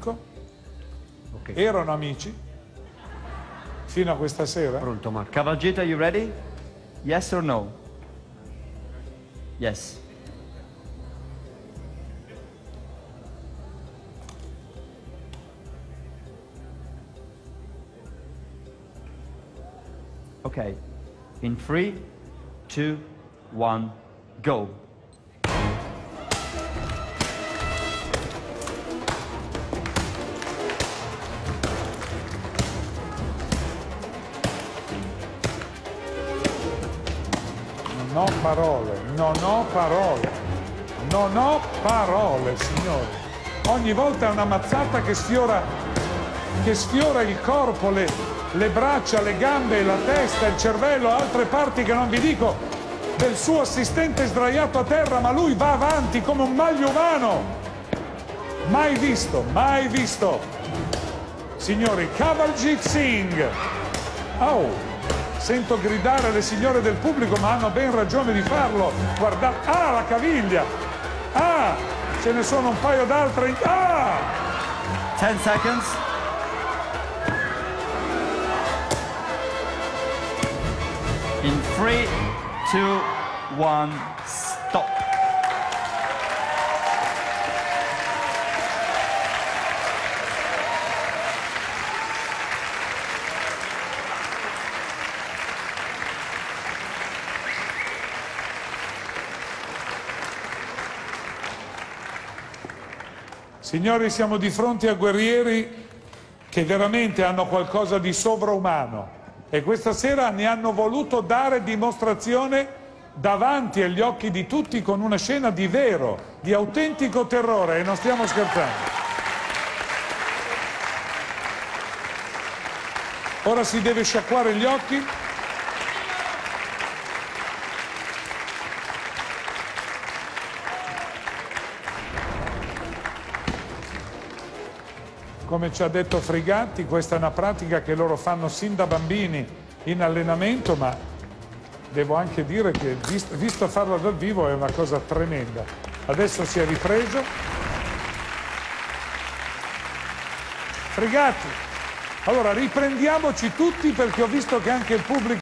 Ok. erano amici fino a questa sera. Pronto, Marco. Cavalgetta, you ready? Yes or no? Yes. Okay. In three, two, one, go. Ho parole, non ho parole, non ho parole, signori. Ogni volta è una mazzata che sfiora, che sfiora il corpo, le, le braccia, le gambe, la testa, il cervello, altre parti che non vi dico, del suo assistente sdraiato a terra, ma lui va avanti come un maglio umano. Mai visto, mai visto. Signori, Kavaljit Singh. Oh, sento gridare le signore del pubblico, ma hanno ben ragione di farlo. Guardate, ah, la caviglia. Ah, ce ne sono un paio d'altre. Ah! 10 seconds. In three, two, one, stop. Signori, siamo di fronte a guerrieri che veramente hanno qualcosa di sovraumano e questa sera ne hanno voluto dare dimostrazione davanti agli occhi di tutti con una scena di vero, di autentico terrore e non stiamo scherzando. Ora si deve sciacquare gli occhi. Come ci ha detto Frigatti, questa è una pratica che loro fanno sin da bambini in allenamento, ma devo anche dire che visto, visto farla dal vivo è una cosa tremenda. Adesso si è ripreso. Frigatti, allora riprendiamoci tutti perché ho visto che anche il pubblico...